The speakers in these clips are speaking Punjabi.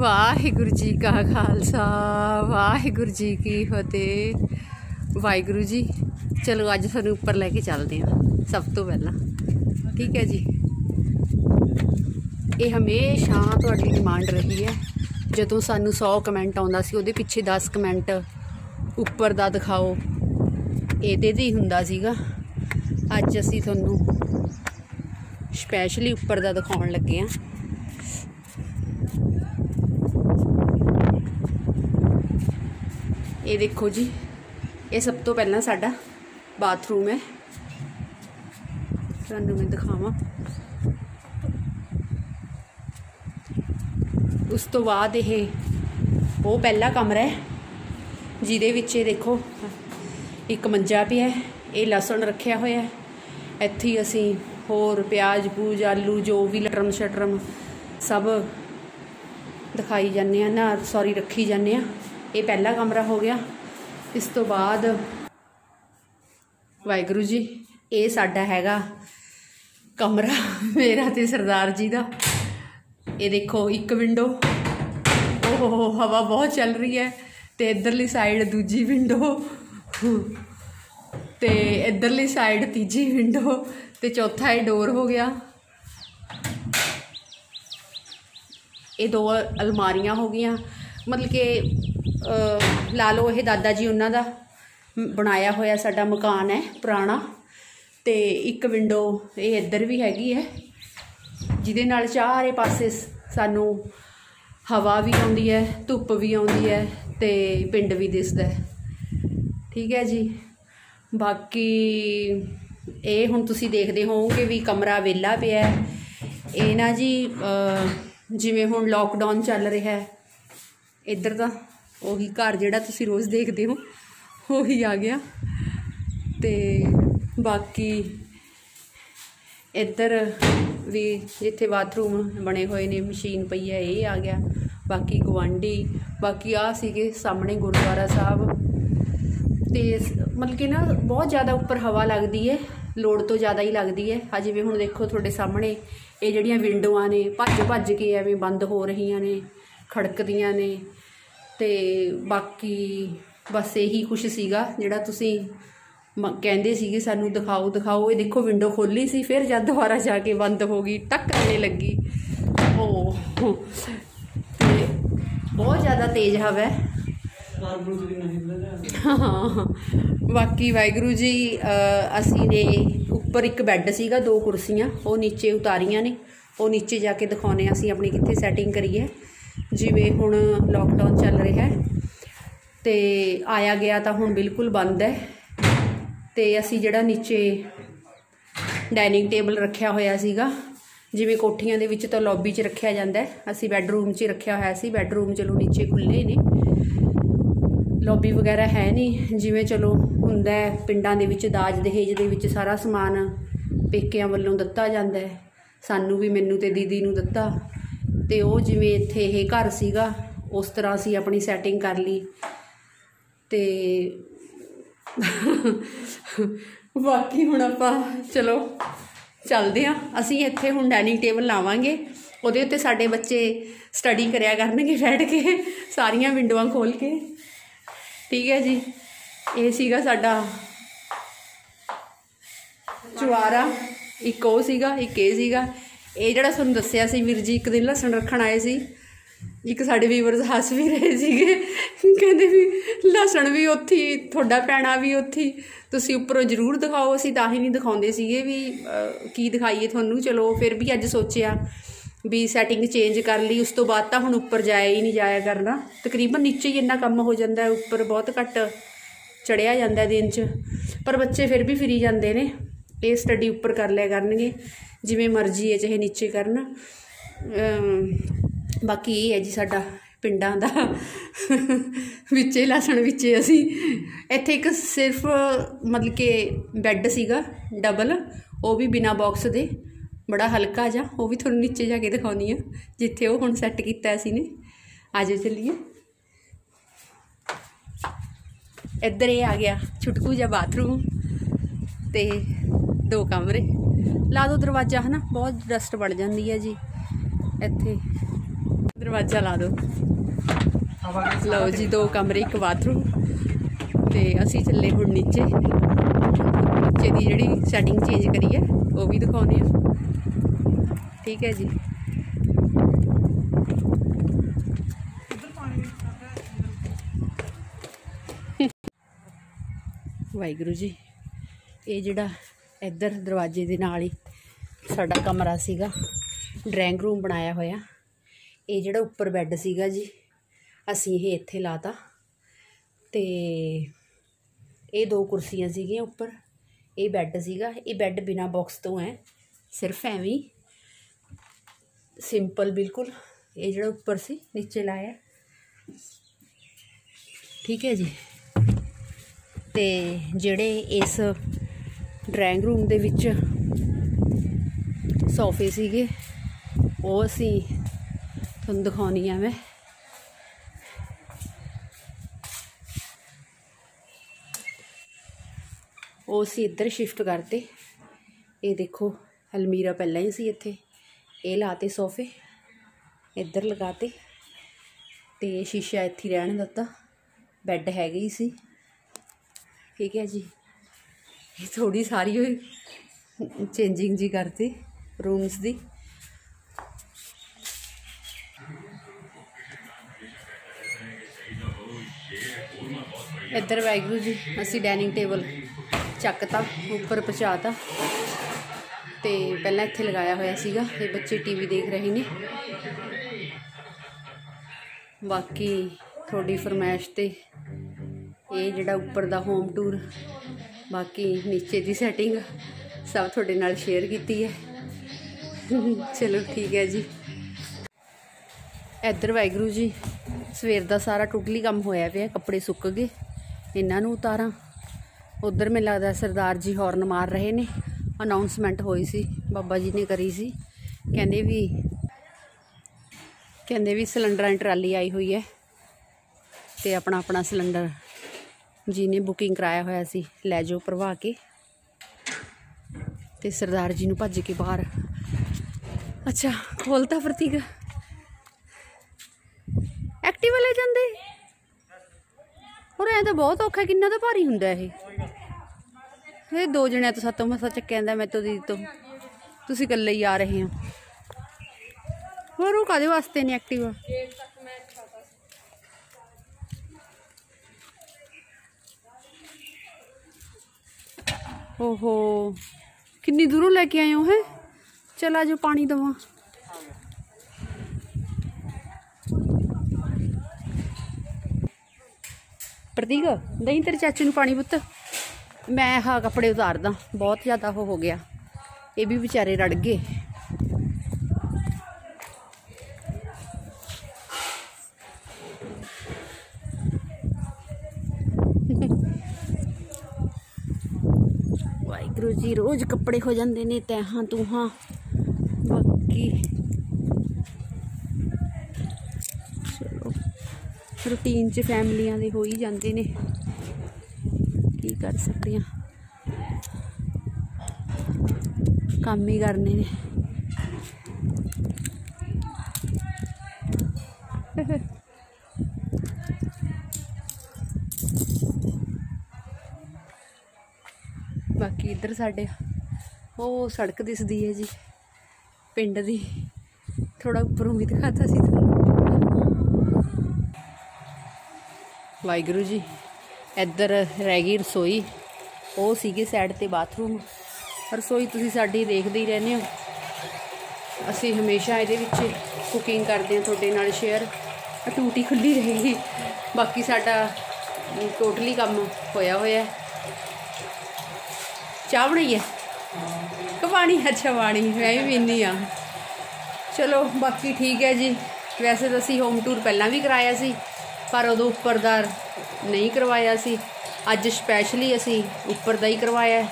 ਵਾਹਿਗੁਰੂ ਜੀ ਕਾ ਖਾਲਸਾ, ਵਾਹਿਗੁਰੂ ਜੀ ਕੀ ਫਤਿਹ। ਵਾਹਿਗੁਰੂ ਜੀ, ਚਲੋ ਅੱਜ ਤੁਹਾਨੂੰ ਉੱਪਰ ਲੈ ਕੇ ਚੱਲਦੇ ਹਾਂ, ਸਭ ਤੋਂ ਪਹਿਲਾਂ। ਠੀਕ ਹੈ ਜੀ? ਇਹ ਹਮੇਸ਼ਾ ਤੁਹਾਡੀ ਡਿਮਾਂਡ ਰਹੀ ਹੈ। ਜਦੋਂ ਸਾਨੂੰ 100 ਕਮੈਂਟ ਆਉਂਦਾ ਸੀ, ਉਹਦੇ ਪਿੱਛੇ 10 ਕਮੈਂਟ ਉੱਪਰ ਦਾ ਦਿਖਾਓ। ਇਹਦੇ ਤੇ ਹੀ ਹੁੰਦਾ ਸੀਗਾ। ਅੱਜ ਅਸੀਂ ਤੁਹਾਨੂੰ ਸਪੈਸ਼ਲੀ ਉੱਪਰ ਦਾ ਦਿਖਾਉਣ ਲੱਗੇ ਹਾਂ। ਇਹ ਦੇਖੋ ਜੀ, ਇਹ ਸਭ ਤੋਂ ਪਹਿਲਾਂ ਸਾਡਾ ਬਾਥਰੂਮ ਹੈ। ਤੁਹਾਨੂੰ ਮੈਂ ਦਿਖਾਵਾਂ। ਉਸ ਤੋਂ ਬਾਅਦ ਇਹ ਉਹ ਪਹਿਲਾ ਕਮਰਾ ਹੈ, ਜਿਹਦੇ ਵਿੱਚ ਇਹ ਦੇਖੋ, ਇੱਕ ਮੰਜਾ ਪਿਆ ਹੈ, ਇਹ ਲਸਣ ਰੱਖਿਆ ਹੋਇਆ ਹੈ। ਇੱਥੇ ਅਸੀਂ ਹੋਰ ਪਿਆਜ਼, ਪੂਜ, ਆਲੂ, ਜੋ ਵੀ ਲਟਰਮ ਸ਼ਟਰਮ ਸਭ ਦਿਖਾਈ ਜਾਂਦੇ ਆ, ਨਾ ਸੌਰੀ ਰੱਖੀ ਜਾਂਦੇ ਆ। ਇਹ ਪਹਿਲਾ ਕਮਰਾ ਹੋ ਗਿਆ। ਇਸ ਤੋਂ ਬਾਅਦ ਵਾਹਿਗੁਰੂ ਜੀ, ਇਹ ਸਾਡਾ ਹੈਗਾ ਕਮਰਾ ਮੇਰਾ ਤੇ ਸਰਦਾਰ ਜੀ ਦਾ। ਇਹ ਦੇਖੋ, ਇੱਕ ਵਿੰਡੋ ਓਹ ਹਵਾ ਬਹੁਤ ਚੱਲ ਰਹੀ ਹੈ ਤੇ ਇਧਰਲੀ ਸਾਈਡ ਦੂਜੀ ਵਿੰਡੋ ਤੇ ਇਧਰਲੀ ਸਾਈਡ ਤੀਜੀ ਵਿੰਡੋ ਤੇ ਚੌਥਾ ਇਹ ਡੋਰ ਹੋ ਗਿਆ। ਇਹ ਦੋ ਅਲਮਾਰੀਆਂ ਹੋ ਗਈਆਂ। ਮਤਲਬ ਕਿ ਲਾ ਲਓ ਇਹ ਦਾਦਾ ਜੀ ਉਹਨਾਂ ਦਾ ਬਣਾਇਆ ਹੋਇਆ ਸਾਡਾ ਮਕਾਨ ਹੈ, ਪੁਰਾਣਾ। ਤੇ ਇੱਕ ਵਿੰਡੋ ਇਹ ਇੱਧਰ ਵੀ ਹੈਗੀ ਹੈ। ਜਿਹਦੇ ਨਾਲ ਚਾਰੇ ਪਾਸੇ ਸਾਨੂੰ ਹਵਾ ਵੀ ਆਉਂਦੀ ਹੈ, ਧੁੱਪ ਵੀ ਆਉਂਦੀ ਹੈ ਤੇ ਪਿੰਡ ਵੀ ਦਿਸਦਾ ਹੈ। ਠੀਕ ਹੈ ਜੀ। ਬਾਕੀ ਇਹ ਹੁਣ ਤੁਸੀਂ ਦੇਖਦੇ ਹੋਵੋਗੇ ਵੀ ਕਮਰਾ ਵਿਹਲਾ ਪਿਆ ਹੈ। ਇਹ ਨਾ ਜੀ ਜਿਵੇਂ ਹੁਣ ਲੋਕਡਾਊਨ ਚੱਲ ਰਿਹਾ ਹੈ, ਇੱਧਰ ਦਾ ਉਹੀ ਘਰ ਜਿਹੜਾ ਤੁਸੀਂ ਰੋਜ਼ ਦੇਖਦੇ ਹੋ, ਉਹੀ ਆ ਗਿਆ। ਤੇ ਬਾਕੀ ਇੱਧਰ ਵੀ ਜਿੱਥੇ ਬਾਥਰੂਮ ਬਣੇ ਹੋਏ ਨੇ, ਮਸ਼ੀਨ ਪਈ ਹੈ, ਇਹ ਆ ਗਿਆ। ਬਾਕੀ ਗਵਾਂਢੀ ਬਾਕੀ ਆ ਸੀਗੇ ਸਾਹਮਣੇ ਗੁਰਦੁਆਰਾ ਸਾਹਿਬ। ਤੇ ਮਤਲਬ ਕਿ ਨਾ ਬਹੁਤ ਜ਼ਿਆਦਾ ਉੱਪਰ ਹਵਾ ਲੱਗਦੀ ਹੈ, ਲੋੜ ਤੋਂ ਜ਼ਿਆਦਾ ਹੀ ਲੱਗਦੀ ਹੈ। ਆ ਜਿਵੇਂ ਹੁਣ ਦੇਖੋ ਤੁਹਾਡੇ ਸਾਹਮਣੇ, ਇਹ ਜਿਹੜੀਆਂ ਵਿੰਡੋਆਂ ਨੇ ਭੱਜ ਭੱਜ ਕੇ ਐਵੇਂ ਬੰਦ ਹੋ ਰਹੀਆਂ ਨੇ, ਖੜਕਦੀਆਂ ਨੇ। ਤੇ ਬਾਕੀ ਬਸ ਇਹੀ ਕੁਝ ਸੀਗਾ, ਜਿਹੜਾ ਤੁਸੀਂ ਮ- ਕਹਿੰਦੇ ਸੀਗੇ ਸਾਨੂੰ ਦਿਖਾਓ ਦਿਖਾਓ। ਇਹ ਦੇਖੋ ਵਿੰਡੋ ਖੋਲੀ ਸੀ, ਫਿਰ ਜਦ ਦੁਬਾਰਾ ਜਾ ਕੇ ਬੰਦ ਹੋ ਗਈ, ਟੱਕ ਕਰਨੇ ਲੱਗੀ। ਓ, ਤੇ ਬਹੁਤ ਜ਼ਿਆਦਾ ਤੇਜ਼ ਹਵਾ ਹੈ। ਹਾਂ। ਬਾਕੀ ਵਾਹਿਗੁਰੂ ਜੀ ਅਸੀਂ ਨੇ ਉੱਪਰ ਇੱਕ ਬੈੱਡ ਸੀਗਾ, ਦੋ ਕੁਰਸੀਆਂ, ਉਹ ਨੀਚੇ ਉਤਾਰੀਆਂ ਨੇ। ਉਹ ਨੀਚੇ ਜਾ ਕੇ ਦਿਖਾਉਨੇ ਆ ਅਸੀਂ ਆਪਣੀ ਕਿੱਥੇ ਸੈਟਿੰਗ ਕਰੀਏ। ਜਿਵੇਂ ਹੁਣ ਲੋਕਡਾਊਨ ਚੱਲ ਰਿਹਾ ਹੈ, ਤੇ ਆਇਆ ਗਿਆ ਤਾਂ ਹੁਣ ਬਿਲਕੁਲ ਬੰਦ ਹੈ। ਤੇ ਅਸੀਂ ਜਿਹੜਾ ਨੀਚੇ ਡਾਈਨਿੰਗ ਟੇਬਲ ਰੱਖਿਆ ਹੋਇਆ ਸੀਗਾ, ਜਿਵੇਂ ਕੋਠੀਆਂ ਦੇ ਵਿੱਚ ਤਾਂ ਲੌਬੀ 'ਚ ਰੱਖਿਆ ਜਾਂਦਾ ਹੈ। ਅਸੀਂ ਬੈੱਡਰੂਮ 'ਚ ਰੱਖਿਆ ਹੋਇਆ ਸੀ ਬੈੱਡਰੂਮ ਚਲੋ ਨੀਚੇ ਖੁੱਲੇ ਨੇ। ਲੌਬੀ ਵਗੈਰਾ ਹੈ ਨਹੀਂ, ਜਿਵੇਂ ਚਲੋ ਹੁੰਦਾ ਹੈ, ਪਿੰਡਾਂ ਦੇ ਵਿੱਚ, ਦਾਜ ਦਹੇਜ ਦੇ ਵਿੱਚ ਸਾਰਾ ਸਮਾਨ ਪੇਕਿਆਂ ਵੱਲੋਂ ਦਿੱਤਾ ਜਾਂਦਾ ਹੈ। ਸਾਨੂੰ ਵੀ ਮੈਨੂੰ ਤੇ ਦੀਦੀ ਨੂੰ ਦਿੱਤਾ। ਤੇ ਉਹ ਜਿਵੇਂ ਇੱਥੇ ਇਹ ਘਰ ਸੀਗਾ, ਉਸ ਤਰ੍ਹਾਂ ਅਸੀਂ ਆਪਣੀ ਸੈਟਿੰਗ ਕਰ ਲਈ। ਤੇ ਬਾਕੀ ਹੁਣ ਆਪਾਂ, ਚਲੋ, ਚੱਲਦੇ ਆ ਅਸੀਂ ਇੱਥੇ ਹੁਣ ਡਾਈਨਿੰਗ ਟੇਬਲ ਲਾਵਾਂਗੇ। ਉਹਦੇ ਉੱਤੇ ਸਾਡੇ ਬੱਚੇ ਸਟੱਡੀ ਕਰਿਆ ਕਰਨਗੇ ਬੈਠ ਕੇ, ਸਾਰੀਆਂ ਵਿੰਡੋਆਂ ਖੋਲ ਕੇ। ਠੀਕ ਹੈ ਜੀ। ਇਹ ਸੀਗਾ ਸਾਡਾ ਚੁਆਰਾ। ਇੱਕ ਉਹ ਸੀਗਾ, ਇੱਕ ਇਹ ਸੀਗਾ। ਇਹ ਜਿਹੜਾ ਤੁਹਾਨੂੰ ਦੱਸਿਆ ਸੀ ਵੀਰ ਜੀ, ਇੱਕ ਦਿਨ ਲਸਣ ਰੱਖਣ ਆਏ ਸੀ। ਇੱਕ ਸਾਡੇ ਵੀਵਰਸ ਹੱਸ ਵੀ ਰਹੇ ਸੀਗੇ। ਕਹਿੰਦੇ ਵੀ ਲਸਣ ਵੀ ਉੱਥੇ ਤੁਹਾਡਾ ਪੈਣਾ ਵੀ ਉੱਥੇ ਤੁਸੀਂ ਉੱਪਰੋਂ ਜ਼ਰੂਰ ਦਿਖਾਓ, ਅਸੀਂ ਤਾਂ ਹੀ ਨਹੀਂ ਦਿਖਾਉਂਦੇ ਸੀਗੇ ਵੀ ਕੀ ਦਿਖਾਈਏ ਤੁਹਾਨੂੰ। ਚਲੋ, ਫਿਰ ਵੀ ਅੱਜ ਸੋਚਿਆ ਵੀ ਸੈਟਿੰਗ ਚੇਂਜ ਕਰ ਲਈ, ਉਸ ਤੋਂ ਬਾਅਦ ਤਾਂ ਹੁਣ ਉੱਪਰ ਜਾਇਆ ਹੀ ਨਹੀਂ ਜਾਇਆ ਕਰਨਾ। ਤਕਰੀਬਨ ਨੀਚੇ ਹੀ ਇੰਨਾ ਕੰਮ ਹੋ ਜਾਂਦਾ ਹੈ ਉੱਪਰ ਬਹੁਤ ਘੱਟ ਚੜਿਆ ਜਾਂਦਾ ਦਿਨ 'ਚ। ਪਰ ਬੱਚੇ ਫਿਰ ਵੀ ਫਿਰੀ ਜਾਂਦੇ ਨੇ। ਇਹ ਸਟੱਡੀ ਉੱਪਰ ਕਰ ਲਿਆ ਕਰਨਗੇ। ਜਿਵੇਂ ਮਰਜ਼ੀ ਹੈ, ਚਾਹੇ ਨੀਚੇ ਕਰਨ। ਬਾਕੀ ਇਹ ਹੈ ਜੀ ਸਾਡਾ ਪਿੰਡਾਂ ਦਾ। ਵਿੱਚੇ, ਲਸਣ ਵਿੱਚੇ ਅਸੀਂ ਇੱਥੇ ਇੱਕ ਸਿਰਫ ਮਤਲਬ ਕਿ ਬੈੱਡ ਸੀਗਾ, ਡਬਲ। ਉਹ ਵੀ ਬਿਨਾ ਬਾਕਸ ਦੇ। ਬੜਾ ਹਲਕਾ ਜਿਹਾ। ਉਹ ਵੀ ਤੁਹਾਨੂੰ ਨੀਚੇ ਜਾ ਕੇ ਦਿਖਾਉਣੀ ਆ, ਜਿੱਥੇ ਉਹ ਹੁਣ ਸੈੱਟ ਕੀਤਾ ਅਸੀਂ ਨੇ। ਆਜੋ ਚੱਲੀਏ। ਇੱਧਰ ਇਹ ਆ ਗਿਆ, ਛੁਟਕੂ ਜਿਹਾ ਬਾਥਰੂਮ ਤੇ ਦੋ ਕਮਰੇ। ਲਾ ਦੋ ਦਰਵਾਜ਼ਾ, ਹਨਾ? ਬਹੁਤ ਡਸਟ ਵੜ ਜਾਂਦੀ ਹੈ ਜੀ। ਇੱਥੇ ਦਰਵਾਜ਼ਾ ਲਾ ਦਿਓ ਲਓ ਜੀ, ਦੋ ਕਮਰੇ, ਇੱਕ ਬਾਥਰੂਮ ਤੇ ਅਸੀਂ ਚੱਲੇ ਹੁਣ ਨੀਚੇ। ਨੀਚੇ ਦੀ ਜਿਹੜੀ ਸੈਟਿੰਗ ਚੇਂਜ ਕਰੀ ਹੈ, ਉਹ ਵੀ ਦਿਖਾਉਂਦੇ ਆ ਠੀਕ ਹੈ ਜੀ। ਵਾਹਿਗੁਰੂ ਜੀ, ਇਹ ਜਿਹੜਾ ਇੱਧਰ ਦਰਵਾਜ਼ੇ ਦੇ ਨਾਲ ਹੀ ਸਾਡਾ ਕਮਰਾ ਸੀਗਾ। ਡਰਾਇੰਗ ਰੂਮ ਬਣਾਇਆ ਹੋਇਆ। ਇਹ ਜਿਹੜਾ ਉੱਪਰ ਬੈੱਡ ਸੀਗਾ ਜੀ, ਅਸੀਂ ਇਹ ਇੱਥੇ ਲਾਤਾ। ਤੇ ਇਹ ਦੋ ਕੁਰਸੀਆਂ ਸੀਗੀਆਂ ਉੱਪਰ। ਇਹ ਬੈੱਡ ਸੀਗਾ। ਇਹ ਬੈੱਡ ਬਿਨਾ ਬਾਕਸ ਤੋਂ ਹੈ। ਸਿਰਫ ਐਵੇਂ ਹੀ। ਸਿੰਪਲ ਬਿਲਕੁਲ। ਇਹ ਜਿਹੜਾ ਉੱਪਰ ਸੀ, ਨੀਚੇ ਲਾਇਆ। ਠੀਕ ਹੈ ਜੀ। ਤੇ ਜਿਹੜੇ ਇਸ ਡਰਾਇੰਗ ਰੂਮ ਦੇ ਵਿੱਚ ਸੋਫੇ ਸੀਗੇ। ਉਹ ਅਸੀਂ ਤੁਹਾਨੂੰ ਦਿਖਾਉਣੀ ਆ ਮੈਂ। ਉਹ ਅਸੀਂ ਇੱਧਰ ਸ਼ਿਫਟ ਕਰਤੇ। ਇਹ ਦੇਖੋ, ਅਲਮੀਰਾ ਪਹਿਲਾਂ ਹੀ ਸੀ ਇੱਥੇ। ਇਹ ਲਾਤੇ ਸੋਫੇ ਇੱਧਰ ਲਗਾਤੇ। ਤੇ ਸ਼ੀਸ਼ਾ ਇੱਥੇ ਰਹਿਣ ਦਿੱਤਾ। ਬੈੱਡ ਹੈਗੇ ਹੀ ਸੀ। ਠੀਕ ਹੈ ਜੀ। ਇਹ ਥੋੜੀ ਸਾਰੀ ਹੋਈ ਚੇਂਜਿੰਗ ਜੀ ਕਰਤੀ ਰੂਮਸ ਦੀ। ਇੱਧਰ ਵਾਹਿਗੁਰੂ ਜੀ, ਅਸੀਂ ਡਾਈਨਿੰਗ ਟੇਬਲ ਚੱਕਤਾ, ਉੱਪਰ ਪਹੁੰਚਾਤਾ। ਤੇ ਪਹਿਲਾਂ ਇੱਥੇ ਲਗਾਇਆ ਹੋਇਆ ਸੀਗਾ, ਇਹ ਬੱਚੇ ਟੀਵੀ ਦੇਖ ਰਹੇ ਨੇ। ਬਾਕੀ ਤੁਹਾਡੀ ਫਰਮਾਇਸ਼ ਤੇ ਇਹ ਜਿਹੜਾ ਉੱਪਰ ਦਾ ਹੋਮ ਟੂਰ ਬਾਕੀ ਨੀਚੇ ਦੀ ਸੈਟਿੰਗ ਸਭ ਤੁਹਾਡੇ ਨਾਲ ਸ਼ੇਅਰ ਕੀਤੀ ਹੈ। ਚਲੋ ਠੀਕ ਹੈ ਜੀ। ਇੱਧਰ ਵਾਹਿਗੁਰੂ ਜੀ, ਸਵੇਰ ਦਾ ਸਾਰਾ ਟੋਟਲੀ ਕੰਮ ਹੋਇਆ ਪਿਆ, ਕੱਪੜੇ ਸੁੱਕ ਗਏ, ਇਹਨਾਂ ਨੂੰ ਉਤਾਰਾਂ। ਉਧਰ ਮੈਨੂੰ ਲੱਗਦਾ ਸਰਦਾਰ ਜੀ ਹੌਰਨ ਮਾਰ ਰਹੇ ਨੇ। ਅਨਾਉਂਸਮੈਂਟ ਹੋਈ ਸੀ, ਬਾਬਾ ਜੀ ਨੇ ਕਰੀ ਸੀ। ਕਹਿੰਦੇ ਵੀ ਕਹਿੰਦੇ ਵੀ ਸਿਲੰਡਰਾਂ ਦੀ ਟਰਾਲੀ ਆਈ ਹੋਈ ਹੈ ਤੇ ਆਪਣਾ ਆਪਣਾ ਸਿਲੰਡਰ ਜਿਹਨੇ ਬੁਕਿੰਗ ਕਰਾਇਆ ਹੋਇਆ ਸੀ, ਲੈ ਜਾਓ ਭਰਵਾ ਕੇ। ਤੇ ਸਰਦਾਰ ਜੀ ਨੂੰ ਭੱਜ ਕੇ ਬਾਹਰ। ਅੱਛਾ, ਖੋਲਤਾ ਪ੍ਰਤੀਕ ਐਕਟਿਵਾ ਲੈ ਜਾਂਦੇ? ਹੋਰ ਐ ਤਾਂ ਬਹੁਤ ਔਖਾ, ਕਿੰਨਾ ਤਾਂ ਭਾਰੀ ਹੁੰਦਾ ਇਹ। ਇਹ ਦੋ ਜਣਿਆਂ ਤੋਂ ਸੱਤੋਂ ਮਸਾ ਚੱਕਿਆ ਜਾਂਦਾ, ਮੈਂ ਤੋਂ ਦੀ ਤੋਂ। ਤੁਸੀਂ ਇਕੱਲੇ ਹੀ ਆ ਰਹੇ ਹੋ। ਹੋਰ ਉਹ ਕਾਦੇ ਵਾਸਤੇ ਨੇ ਐਕਟਿਵਾ? ਓਹੋ। ਕਿੰਨੀ ਦੂਰੋਂ ਲੈ ਕੇ ਆਏ ਹੋ ਹੈ ਚਲ ਆਜੋ ਪਾਣੀ ਦਵਾਂ। ਪ੍ਰਤੀਕ ਨਹੀਂ ਤੇਰੇ ਚਾਚੂ ਨੂੰ ਪਾਣੀ ਪੁੱਤ। ਮੈਂ ਆਹ ਕੱਪੜੇ ਉਤਾਰਦਾ, ਬਹੁਤ ਜ਼ਿਆਦਾ ਉਹ ਹੋ ਗਿਆ। ਇਹ ਵੀ ਵਿਚਾਰੇ ਰੜ ਗਏ। ਵਾਹਿਗੁਰੂ ਰੋਜ਼ ਕੱਪੜੇ ਹੋ ਜਾਂਦੇ ਨੇ ਤੈਹਾਂ ਤੂਹਾਂ। ਬਾਕੀ ਚਲੋ ਰੂਟੀਨ 'ਚ ਫੈਮਲੀਆਂ ਦੇ ਹੋ ਹੀ ਜਾਂਦੇ ਨੇ। ਕੀ ਕਰ ਸਕਦੇ ਆ ਕੰਮ ਹੀ ਕਰਨੇ ਨੇ। ਬਾਕੀ ਇੱਧਰ ਸਾਡੇ, ਉਹ ਸੜਕ ਦਿਸਦੀ ਹੈ ਜੀ, ਪਿੰਡ ਦੀ। ਥੋੜਾ ਉੱਪਰੋਂ ਵੀ ਦਿਖਾਤਾ ਸੀ। ਵਾਹਿਗੁਰੂ ਜੀ, ਇੱਧਰ ਰਹਿ ਗਈ ਰਸੋਈ। ਉਹ ਸੀਗੇ ਸਾਈਡ ਤੇ ਬਾਥਰੂਮ ਰਸੋਈ ਤੁਸੀਂ ਸਾਡੀ ਦੇਖਦੇ ਹੀ ਰਹਿੰਦੇ ਹੋ। ਅਸੀਂ ਹਮੇਸ਼ਾ ਇਹਦੇ ਵਿੱਚ ਕੁਕਿੰਗ ਕਰਦੇ ਹਾਂ, ਤੁਹਾਡੇ ਨਾਲ ਸ਼ੇਅਰ ਟੂਟੀ ਖੁੱਲੀ ਰਹੇਗੀ। ਬਾਕੀ ਸਾਡਾ ਟੋਟਲੀ ਕੰਮ ਹੋਇਆ ਹੋਇਆ ਚਾਹ ਬਣਾਈ ਹੈ ਕਿ ਪਾਣੀ ਅੱਛਾ ਪਾਣੀ ਮੈਂ ਵੀ ਪੀਂਦੀ ਆ। ਚਲੋ, ਬਾਕੀ ਠੀਕ ਹੈ ਜੀ। ਵੈਸੇ ਤਾਂ ਅਸੀਂ ਹੋਮ ਟੂਰ ਪਹਿਲਾਂ ਵੀ ਕਰਾਇਆ ਸੀ, ਪਰ ਉਦੋਂ ਉੱਪਰ ਦਾ ਨਹੀਂ ਕਰਵਾਇਆ ਸੀ। ਅੱਜ ਸਪੈਸ਼ਲੀ ਅਸੀਂ ਉੱਪਰ ਦਾ ਹੀ ਕਰਵਾਇਆ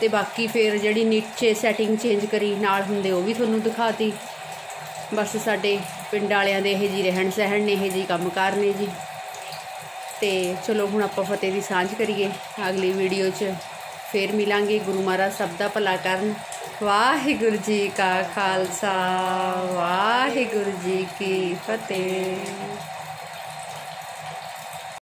ਤੇ ਬਾਕੀ ਫਿਰ ਜਿਹੜੀ ਨੀਚੇ ਸੈਟਿੰਗ ਚੇਂਜ ਕਰੀ, ਨਾਲ ਹੁੰਦੇ ਉਹ ਵੀ ਤੁਹਾਨੂੰ ਦਿਖਾਤੀ। ਬਸ ਸਾਡੇ ਪਿੰਡ ਵਾਲਿਆਂ ਦੇ ਇਹ ਜੀ ਰਹਿਣ ਸਹਿਣ ਨੇ, ਇਹ ਜੀ ਕੰਮਕਾਰ ਨੇ ਜੀ। ਤੇ ਚਲੋ, ਹੁਣ ਆਪਾਂ ਫਤਿਹ ਦੀ ਸਾਂਝ ਕਰੀਏ ਅਗਲੀ ਵੀਡੀਓ 'ਚ। ਫੇਰ ਮਿਲਾਂਗੇ ਗੁਰੂ ਮਹਾਰਾਜ ਸਭ ਦਾ ਭਲਾ ਕਰਨ। ਵਾਹਿਗੁਰੂ ਜੀ ਕਾ ਖਾਲਸਾ, ਵਾਹਿਗੁਰੂ ਜੀ ਕੀ ਫਤਿਹ।